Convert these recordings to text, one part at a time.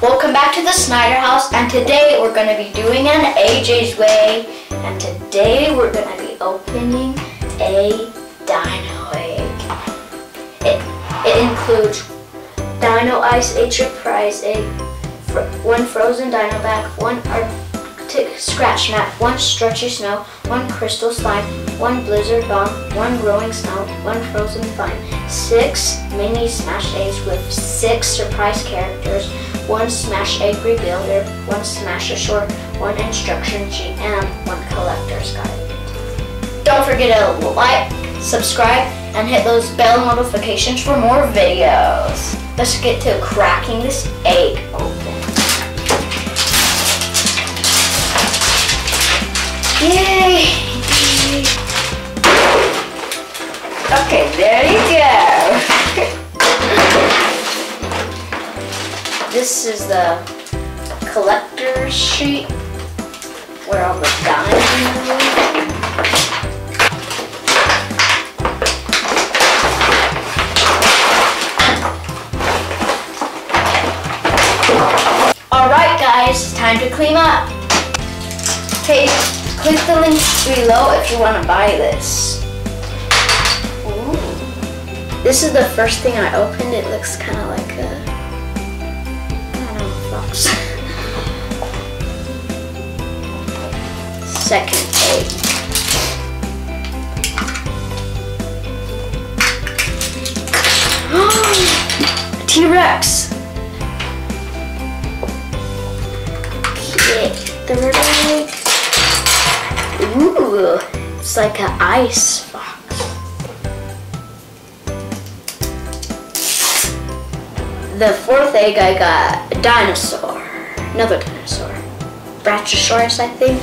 Welcome back to the Snyder House and today we're going to be doing an AJ's Way and today we're going to be opening a Dino egg. It, it includes Dino Ice, a surprise egg, fr one frozen Dino bag, one Arctic scratch mat, one stretchy snow, one crystal slime, one blizzard bomb, one growing snow, one frozen fun, six mini smash eggs with six surprise characters, one smash egg rebuilder, one smash short, one instruction sheet, and one collector's guide. Don't forget to like, subscribe, and hit those bell notifications for more videos. Let's get to cracking this egg open. Yay! Okay, there you go. This is the collector's sheet where all the diamonds Alright guys, time to clean up. Okay, click the link below if you want to buy this. Ooh. This is the first thing I opened. It looks kind of like a, fox. Second egg. T-Rex. Third egg. Ooh, it's like an ice fox. The fourth egg I got a dinosaur. Another dinosaur. Brachiosaurus, I think.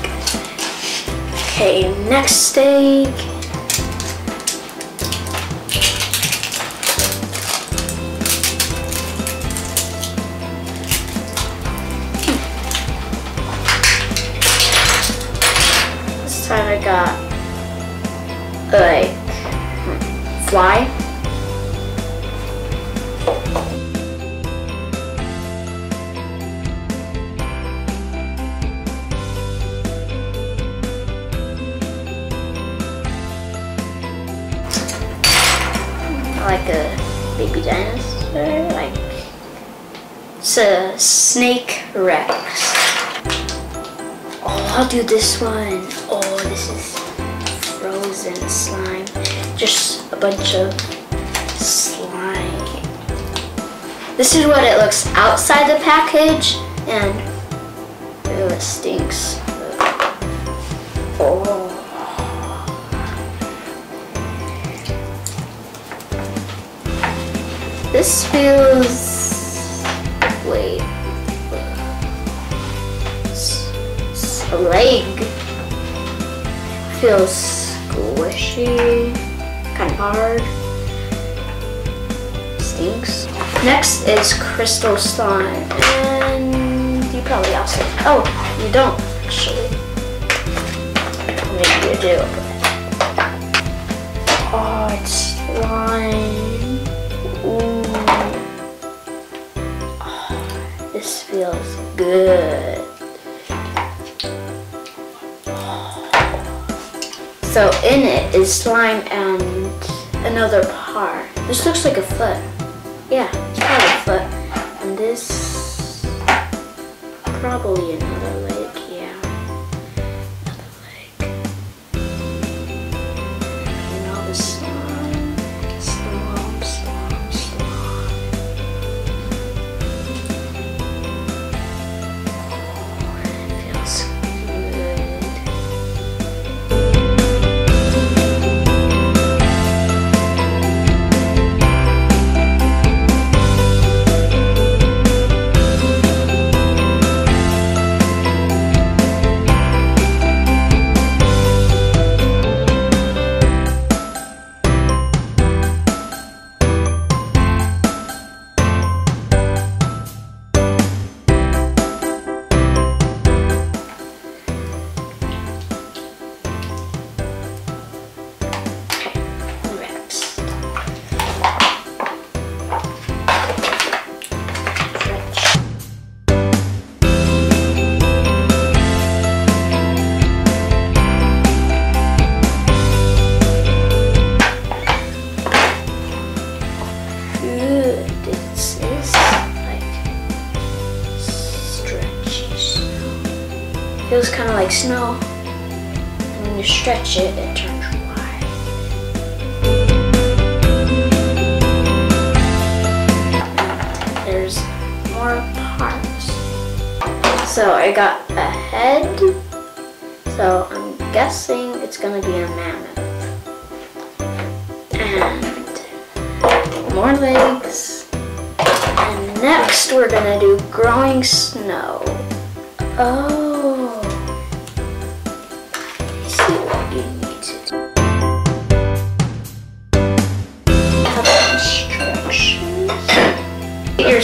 Okay, next egg. Hmm. This time I got like hmm, fly. Like a baby dinosaur, like it's a snake rex. Oh, I'll do this one. Oh, this is frozen slime. Just a bunch of slime. This is what it looks outside the package, and it stinks. Oh. This feels. Wait. It's a leg. Feels squishy, kind of hard. Stinks. Next is crystal slime, and you probably also. Oh, you don't actually. Maybe you do. Oh, it's slime. This feels good. So in it is slime and another part. This looks like a foot. Yeah, it's probably a foot. And this, probably another leg, snow. When you stretch it, it turns white. There's more parts. So I got a head. So I'm guessing it's gonna be a mammoth. And more legs. And next we're gonna do growing snow. Oh.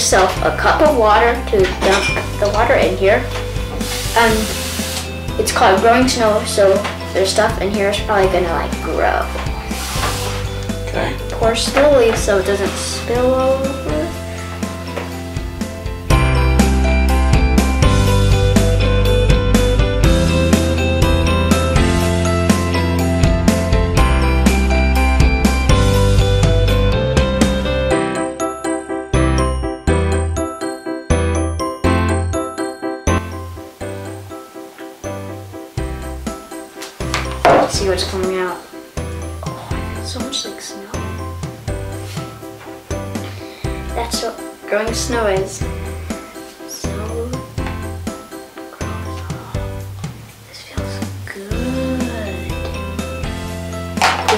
Yourself a cup of water to dump the water in here. Um, it's called growing snow, so there's stuff in here is probably gonna like grow. Okay. Pour slowly so it doesn't spill over.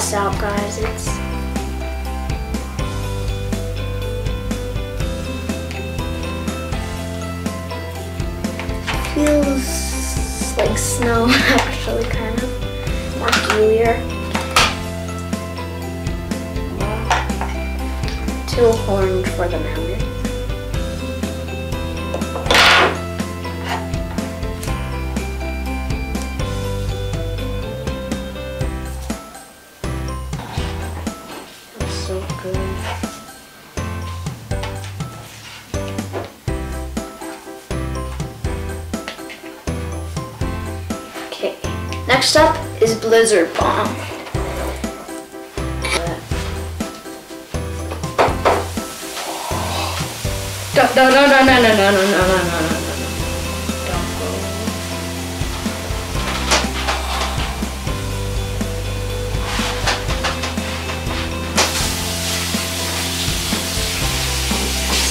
This out, guys. It's feels like snow, actually, kind of more gooier. Two horns for the mammoth. Next up is Blizzard Bomb. No, no, no, no, no, no, no, no, no, no, no, no, no. Don't go.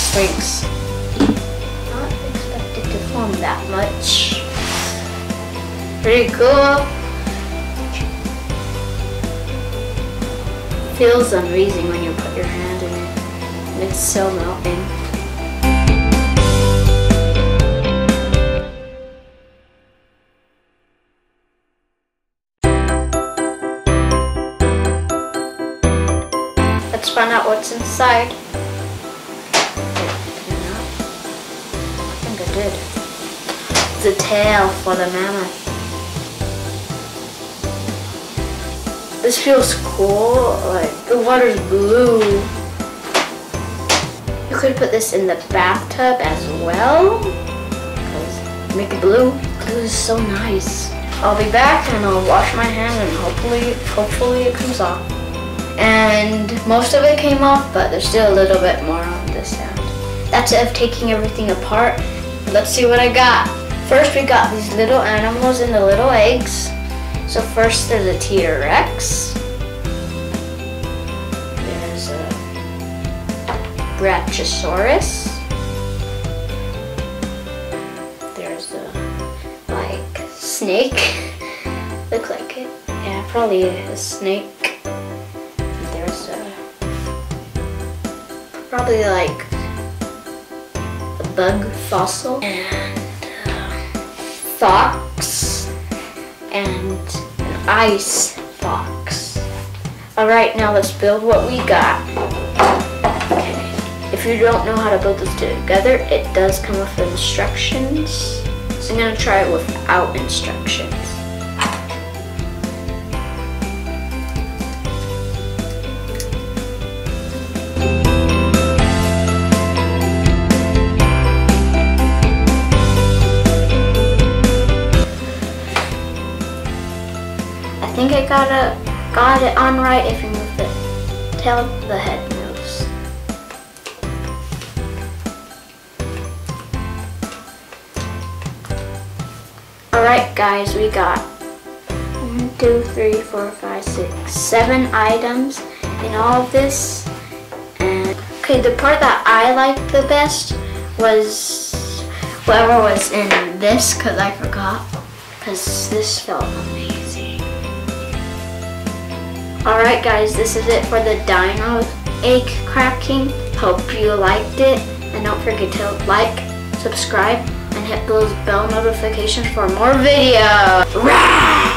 Stinks. Not expected to form that much. Pretty cool. Feels amazing when you put your hand in it. It's so melting. Let's find out what's inside. I think I did. The tail for the mammoth. This feels cool. Like the water's blue. You could put this in the bathtub as well. Make it blue. Blue is so nice. I'll be back and I'll wash my hand and hopefully, hopefully it comes off. And most of it came off, but there's still a little bit more on this end. That's it of taking everything apart. Let's see what I got. First we got these little animals and the little eggs. So first there's a T-Rex. There's a Brachiosaurus. There's a like snake. Look like it. Yeah, probably a snake. There's a probably like a bug fossil and uh, fox and an ice fox. All right, now let's build what we got. Okay. If you don't know how to build this together, it does come with instructions. So I'm gonna try it without instructions. I got it, on right if you move the tail, the head moves. Alright guys, we got one, two, three, four, five, six, seven items in all of this. And okay, the part that I liked the best was whoever was in this because I forgot because this felt. Alright guys, this is it for the dino egg cracking. Hope you liked it and don't forget to like, subscribe, and hit those bell notifications for more videos. Rah!